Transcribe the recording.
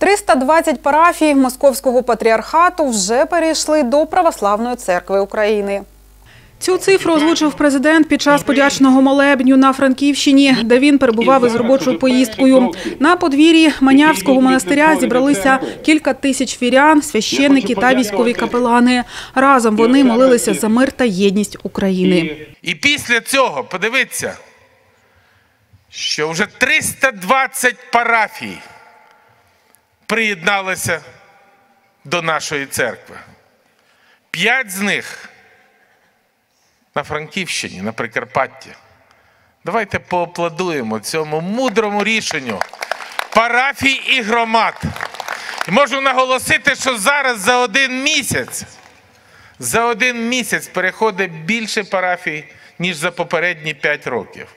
320 парафій Московського патріархату вже перейшли до Православної церкви України. Цю цифру озвучив президент під час подячного молебню на Франківщині, де він перебував із робочою поїздкою. На подвір'ї Манявського монастиря зібралися кілька тисяч вірян, священники та військові капелани. Разом вони молилися за мир та єдність України. І після цього подивіться, що вже 320 парафій приєдналися до нашої церкви. П'ять з них на Франківщині, на Прикарпатті. Давайте поаплодуємо цьому мудрому рішенню парафій і громад. І можу наголосити, що зараз за один місяць за один місяць переходить більше парафій, ніж за попередні 5 років.